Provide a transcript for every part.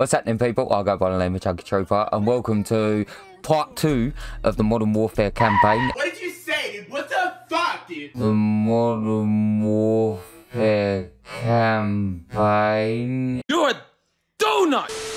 What's happening, people? I go by the name of Chunky Trooper, and welcome to part two of the Modern Warfare campaign. What did you say. What the fuck, dude? The Modern Warfare campaign. You're a donut!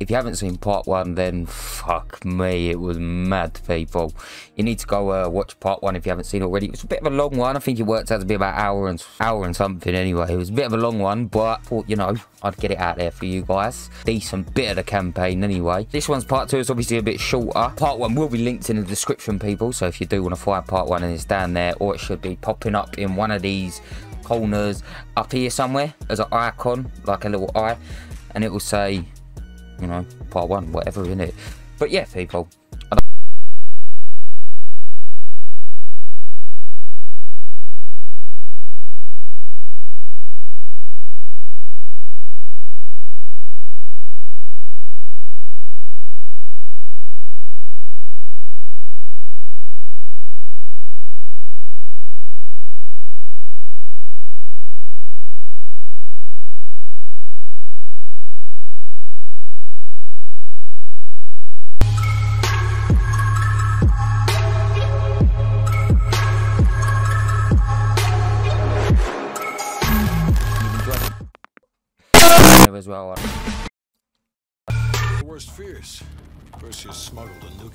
If you haven't seen part one, then fuck me, it was mad, people. You need to go uh, watch part one if you haven't seen already. It was a bit of a long one. I think it worked out to be about hour and hour and something anyway. It was a bit of a long one, but I thought, you know, I'd get it out there for you guys. Decent bit of the campaign anyway. This one's part two. It's obviously a bit shorter. Part one will be linked in the description, people. So if you do want to find part one, and it's down there, or it should be popping up in one of these corners up here somewhere as an icon, like a little eye, and it will say you know, part one, whatever in it. But yeah, people.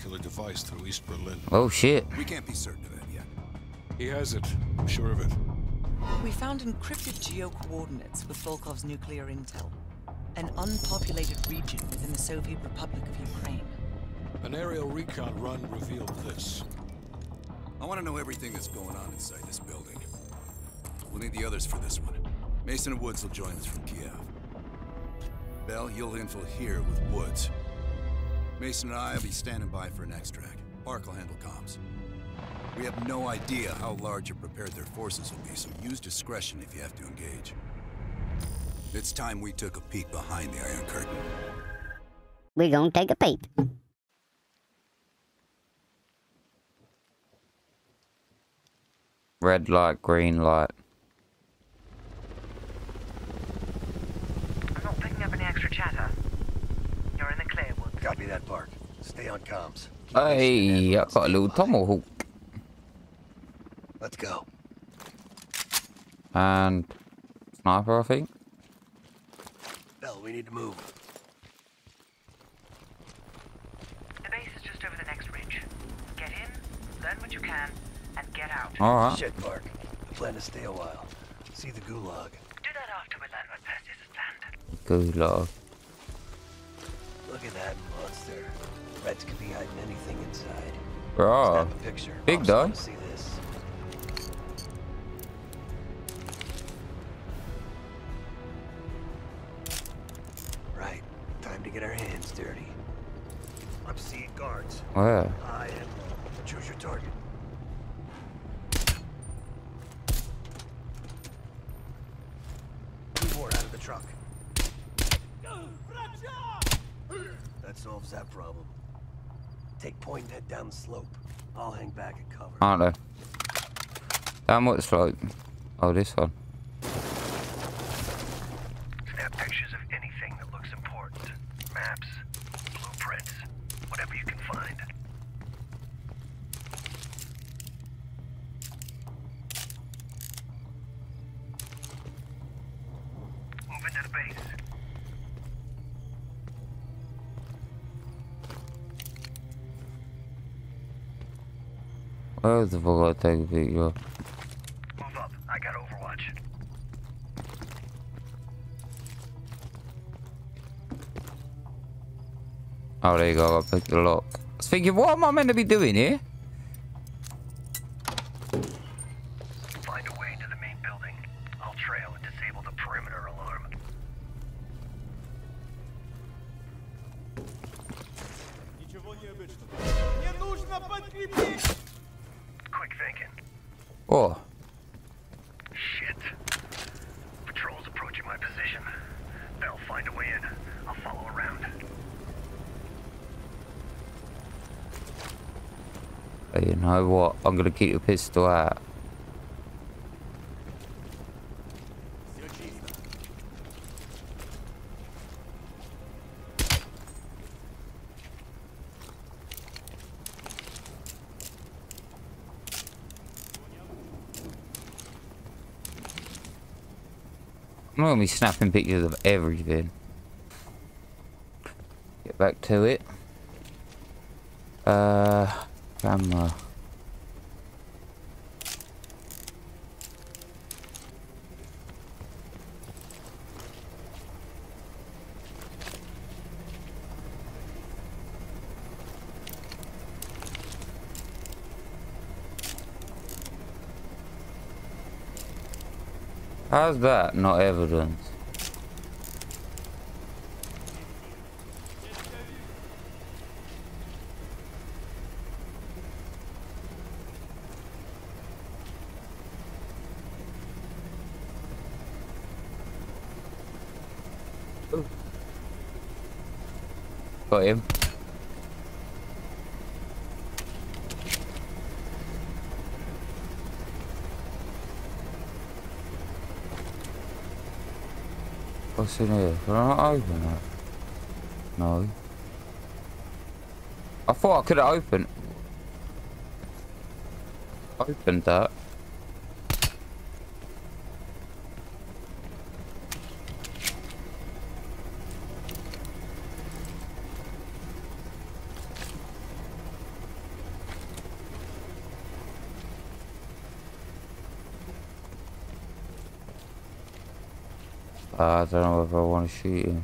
Smuggled device through East Berlin. Oh shit. We can't be certain of that yet. He has it. I'm sure of it. We found encrypted geo-coordinates with Volkov's nuclear intel. An unpopulated region within the Soviet Republic of Ukraine. An aerial recon run revealed this. I want to know everything that's going on inside this building. We'll need the others for this one. Mason and Woods will join us from Kiev. Bell, you'll infil here with Woods. Mason and I will be standing by for an extract. Park will handle comms. We have no idea how large or prepared their forces will be, so use discretion if you have to engage. It's time we took a peek behind the Iron Curtain. We're gonna take a peek. Red light, green light. I'm not picking up any extra chatter. You're in the clear, Woods. Copy that, Park. Stay on comms. Keep Hey, I got a little tomahawk. Let's go. And sniper, I think. Bell, we need to move. The base is just over the next ridge. Get in, learn what you can, and get out. Alright. Shit, Park. I plan to stay a while. See the gulag. Do that after we learn what Perseus has planned. Gulag. Reds could be hiding anything inside. Bro. Picture. Big though. See this. Right. Time to get our hands dirty. I'm seeing guards. Where? I am. Choose your target. Keyboard out of the truck. That solves that problem. Take point and head down the slope. I'll hang back and cover. Aren't they? Down what slope? Oh, this one. Snap pictures of anything that looks important. Maps, blueprints, whatever you can find. Move into the base. Where the fuck I take a picture? Oh, there you go. I picked the lock. I was thinking, what am I meant to be doing here? Find a way into the main building. I'll trail and disable the perimeter alarm. Quick thinking. Oh, Shit. Patrol's approaching my position. They'll find a way in. You know what? I'm going to keep the pistol out. I'm not going to be snapping pictures of everything. Get back to it. Uh camera. How's that not evidence? Got him. What's in here? Can I not open it? No. I thought I could have opened. Opened that. Uh, I don't know if I want to shoot him.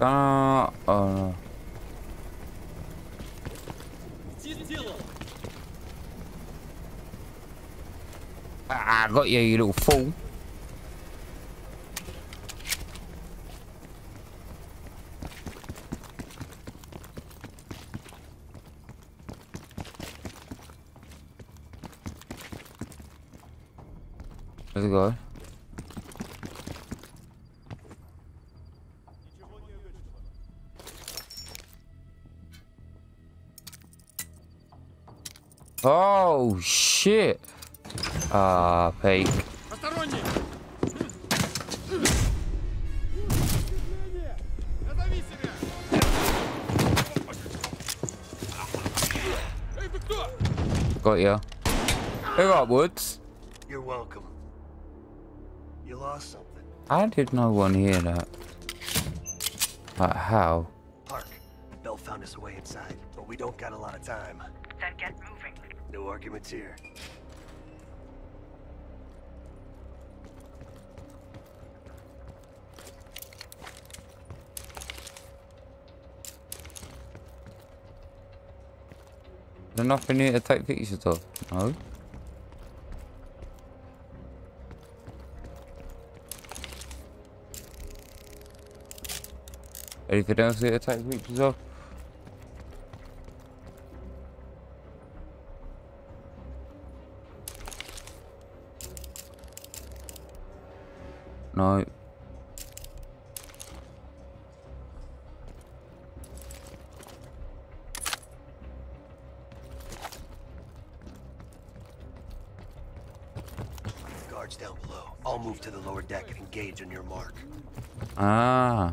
Uh, no. Ah, I got you, you little fool. Got ya. Pick up, Woods. You're welcome. You lost something. How did no one hear that? Like, how? Park. Bell found us a way inside, but we don't got a lot of time. Then get moving. No arguments here. There's nothing here to take pictures of. No. Anything else here to take pictures of? No. Guards down below. I'll move to the lower deck and Engage on your mark. Ah.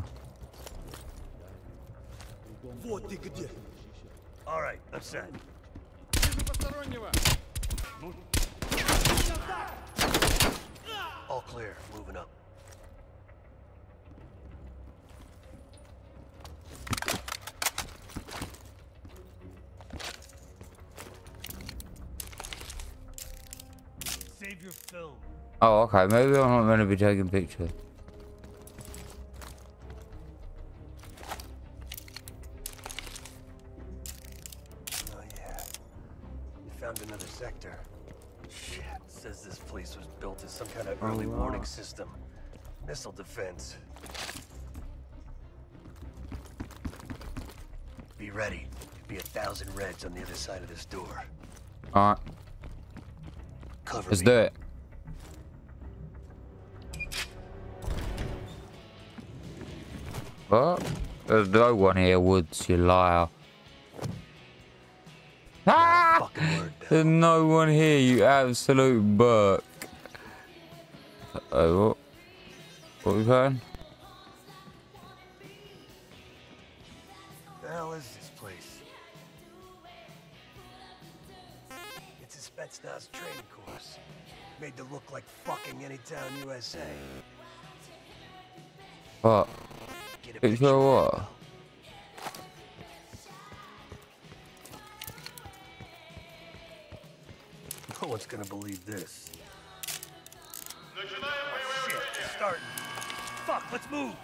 All right, outside. Oh, okay. Maybe I'm not going to be taking pictures. Oh, yeah. You found another sector. Says this place was built as some kind of early oh, warning system. Missile defense. Be ready. There'll be a thousand reds on the other side of this door. Alright. Let's do it. What? There's no one here, Woods, you liar. Ah! There's no one here, you absolute burk. Oh, what? What was that? The hell is this place? It's a Spetsnaz training course. Made to look like fucking any town USA. What? A Picture of what? No one's gonna believe this. Oh, Shit, it's starting. Fuck, let's move.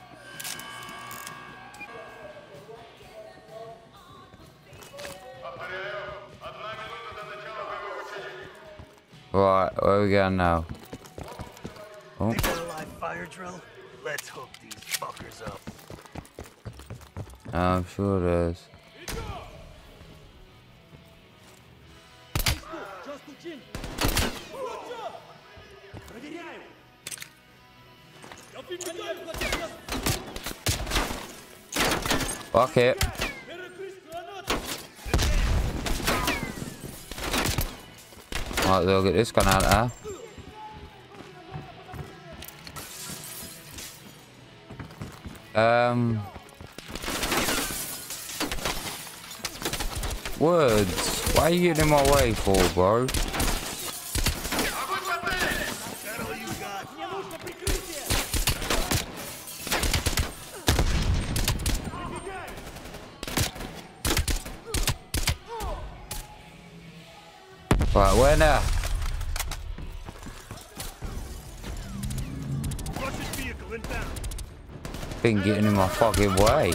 Right, where we going now? Oh, They got a live fire drill? Let's hook these fuckers up. I'm sure it is. Fuck it. Might they'll get this gun out there. Um, Woods. Why are you getting in my way for, bro? Right, where now? Been getting in my fucking way.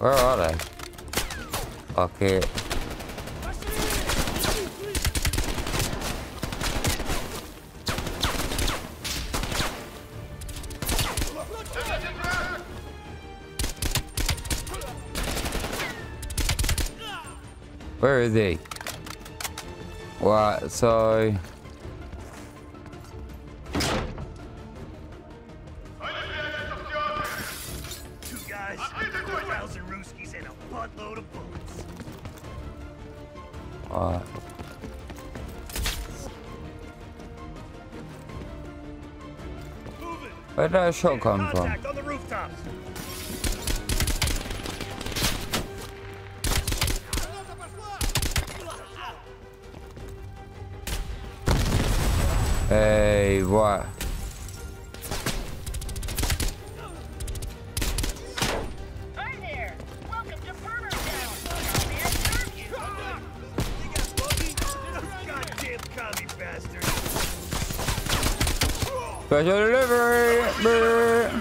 Where are they? Fuck it. Where is he? Right, so Moving. Where'd that shot come from? Contact on the rooftops. Hey, what? Special delivery!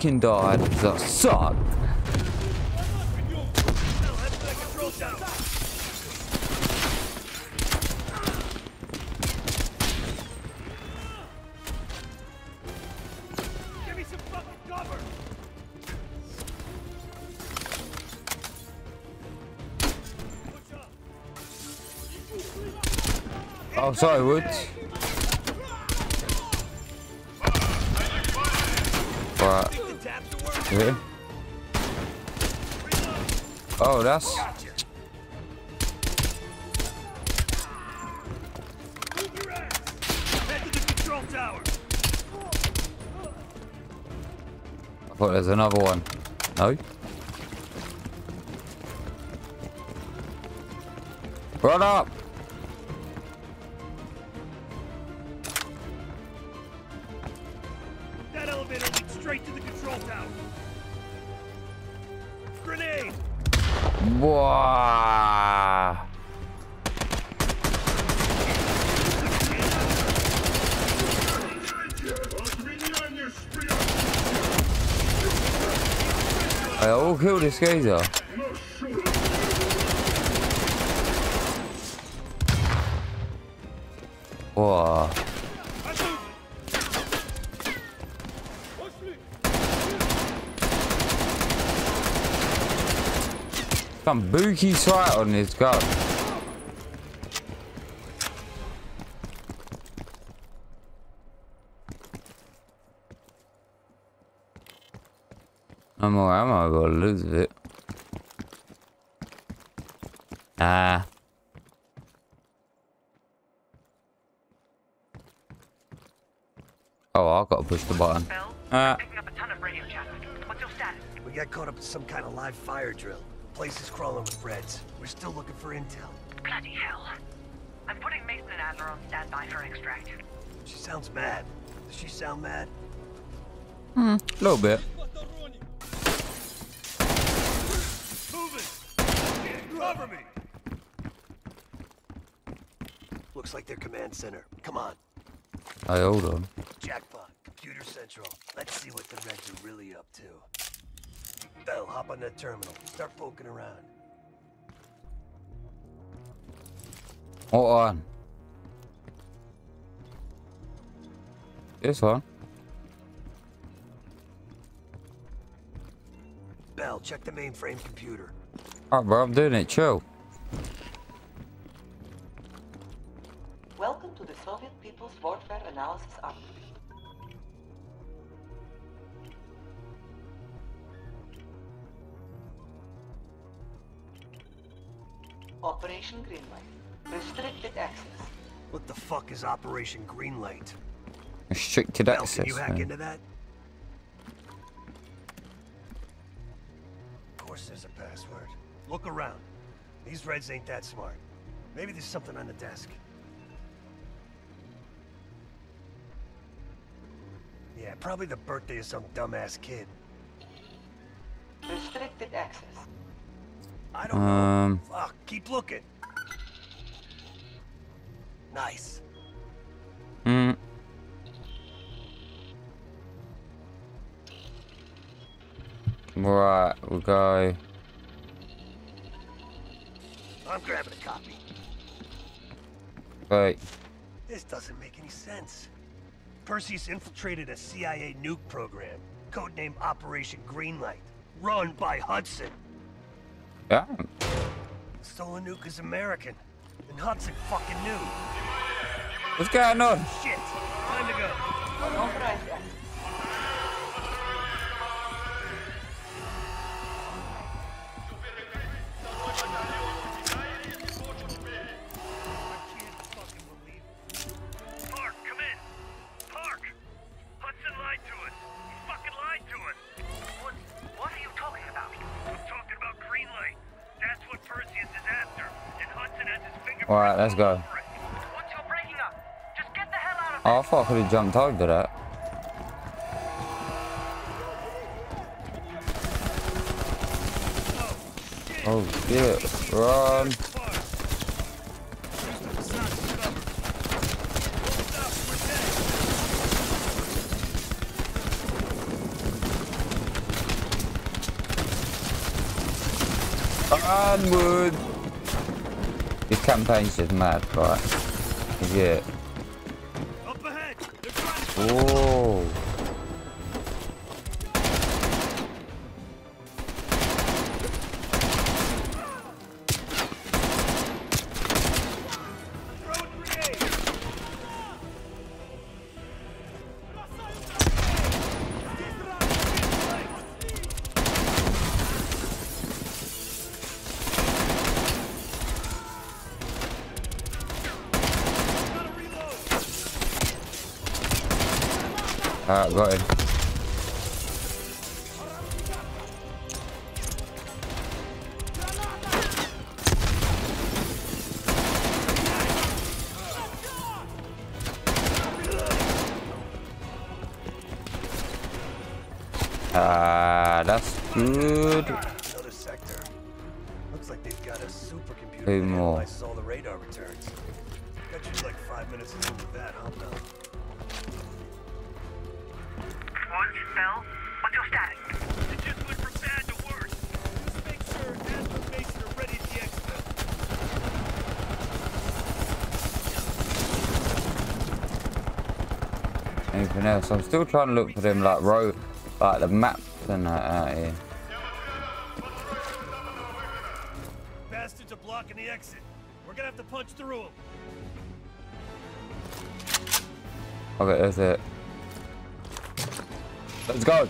Fucking died. That sucked. Bell, head for Oh, that's... I thought there's another one. No? Run up! I will kill this geezer. Wow. Some booky sight on this gun. No more ammo, I gotta lose it. Ah. Oh, I've got to push the button. Bell, Uh, picking up a ton of radio chatter. What's your status? We got caught up in some kind of live fire drill. Place is crawling with Reds. We're still looking for intel. Bloody hell. I'm putting Mason and Adler on standby for extract. She sounds mad. Does she sound mad? Hmm, a little bit. Cover me! Looks like their command center. Come on. I hold on. Jackpot. Computer Central. Let's see what the Reds are really up to. Bell, hop on that terminal. Start poking around. What on. This one? Bell, check the mainframe computer. Oh, Alright, bro, I'm doing it. Chill. Welcome to the Soviet People's Warfare Analysis Archive. Operation Greenlight. Restricted access. What the fuck is Operation Greenlight? Restricted Bell, access. can you hack man. into that? Of course there's a password. Look around. These Reds ain't that smart. Maybe there's something on the desk. Yeah, probably the birthday of some dumbass kid. Restricted access. I don't Um. know. Fuck, keep looking. Nice. Hmm. Right, we'll go. I'm grabbing a copy. Wait. This doesn't make any sense. Perseus infiltrated a CIA nuke program, codenamed Operation Greenlight, run by Hudson. Yeah. The stolen nuke is American, and Hudson fucking knew. What's going on? Shit, time to go. Out of Oh, I thought I could have jumped over that. Oh shit, run. Onward. This campaign's just mad, right? Yeah. Up ahead! got him. Ah, that's good. A. Two more. I saw the radar returns. You like five minutes to with that, huh. Anything else? I'm still trying to look for them like road, like the maps and that out here. Bastards are blocking the exit. We're gonna have to punch through them. Okay, that's it. Let's go.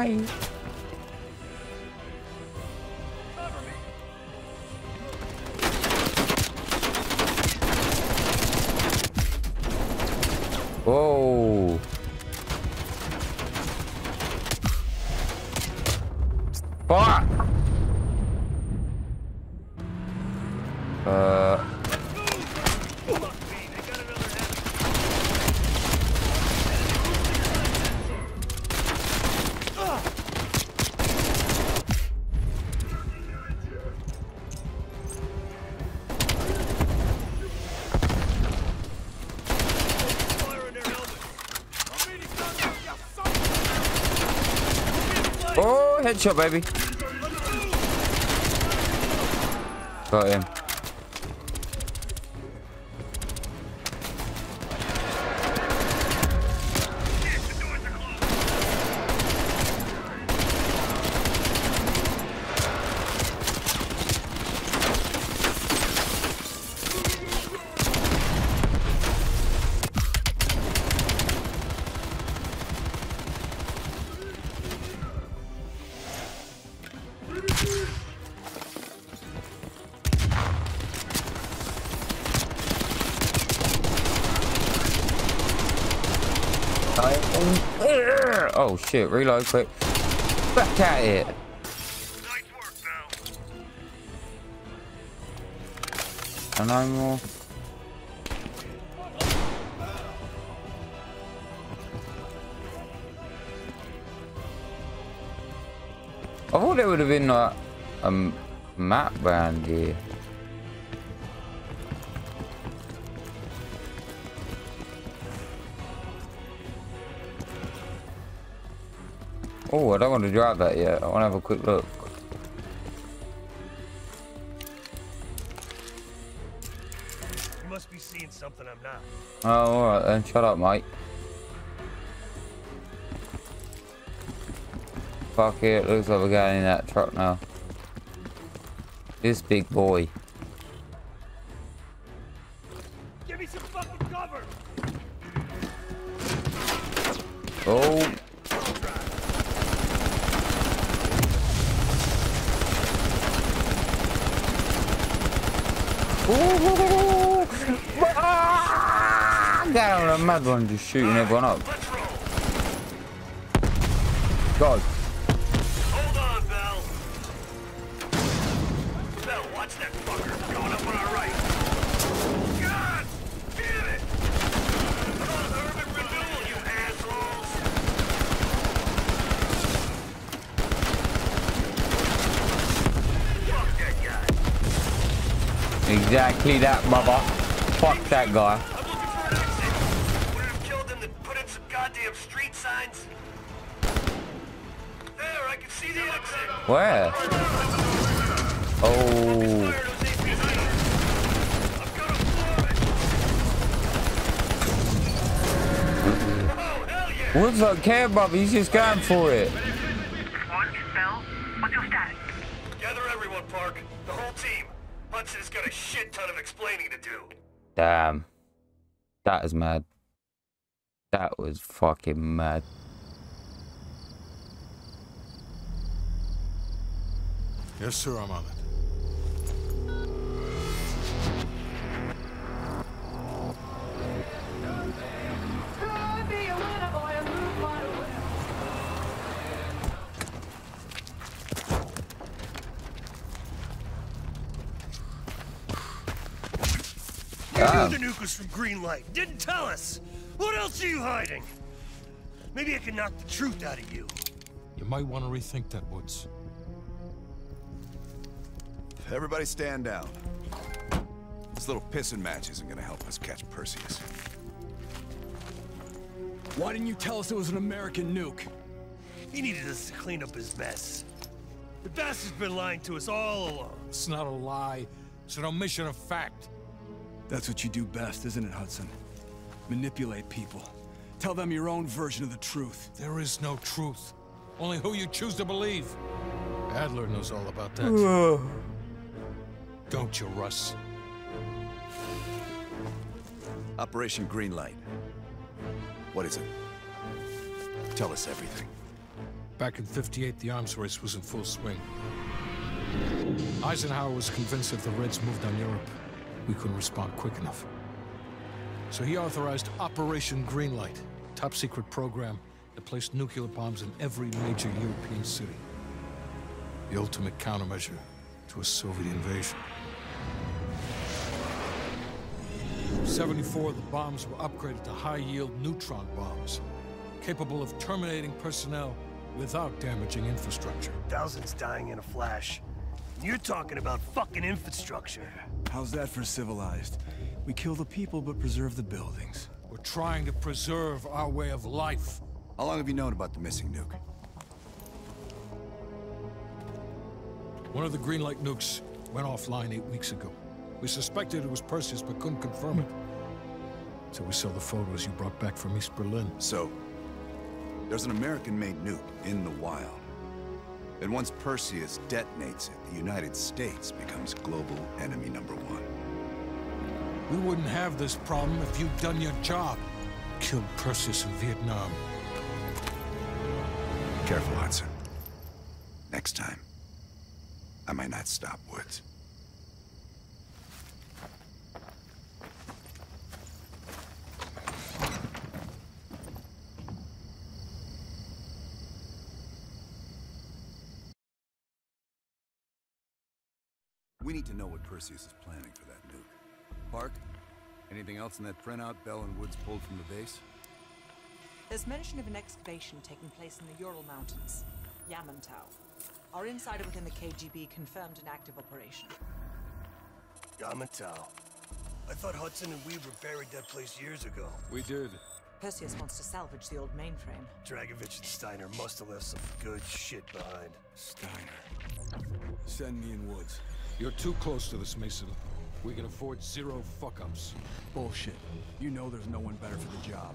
Eye. Whoa. Fuck. Uh. Headshot, baby. Got him. Oh shit, reload quick. Back at it. Nice no more. I thought there would have been like a map around here. Oh, I don't want to drive that yet. I want to have a quick look. You must be seeing something I'm not. Oh, alright then. Shut up, mate. Fuck it. Looks like we're going in that truck now. This big boy. Give me some fucking cover! Oh. Ooh. Ah! Mad one just shooting everyone up. Go. Hold on, Bell. Bell, watch that hell Oh. Woods don't care, brother. He's just going for it. Woods, Bell, what's your status? Gather everyone, Park. The whole team. Hudson's got a shit ton of explaining to do. Damn. That is mad. That was fucking mad. Yes, sir, I'm on it. Ah. You knew the nuke was from Greenlight. Didn't tell us. What else are you hiding? Maybe I can knock the truth out of you. You might want to rethink that, Woods. Everybody stand down. This little pissing match isn't gonna help us catch Perseus. Why didn't you tell us it was an American nuke? He needed us to clean up his mess. The bastard's been lying to us all along. It's not a lie. It's an omission of fact. That's what you do best, isn't it, Hudson? Manipulate people. Tell them your own version of the truth. There is no truth. Only who you choose to believe. Adler knows all about that. Don't you, Russ? Operation Greenlight. What is it? Tell us everything. Back in 58, the arms race was in full swing. Eisenhower was convinced if the Reds moved on Europe, we couldn't respond quick enough. So he authorized Operation Greenlight, top secret program that placed nuclear bombs in every major European city. The ultimate countermeasure to a Soviet invasion. 74 of the bombs were upgraded to high-yield neutron bombs, capable of terminating personnel without damaging infrastructure. Thousands dying in a flash. And you're talking about fucking infrastructure. How's that for civilized? We kill the people but preserve the buildings. We're trying to preserve our way of life. How long have you known about the missing nuke? One of the Greenlight nukes went offline eight weeks ago. We suspected it was Perseus, but couldn't confirm it. So we saw the photos you brought back from East Berlin. So, there's an American-made nuke in the wild. And once Perseus detonates it, the United States becomes global enemy number one. We wouldn't have this problem if you'd done your job. Killed Perseus in Vietnam. Careful, Hudson. Next time, I might not stop Woods. Need to know what Perseus is planning for that nuke. Park, anything else in that printout Bell and Woods pulled from the base? There's mention of an excavation taking place in the Ural Mountains, Yamantau. Our insider within the KGB confirmed an active operation. Yamantau. I thought Hudson and Weaver buried that place years ago. We did. Perseus wants to salvage the old mainframe. Dragovich and Steiner must have left some good shit behind. Steiner. Send me in Woods. You're too close to this, Mason. We can afford zero fuck-ups. Bullshit. You know there's no one better for the job.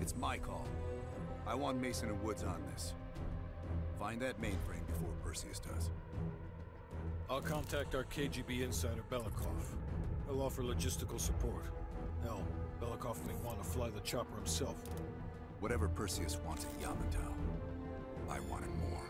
It's my call. I want Mason and Woods on this. Find that mainframe before Perseus does. I'll contact our KGB insider Belikov. He'll offer logistical support. Hell, Belikov may want to fly the chopper himself. Whatever Perseus wants at Yamantau, I want it more.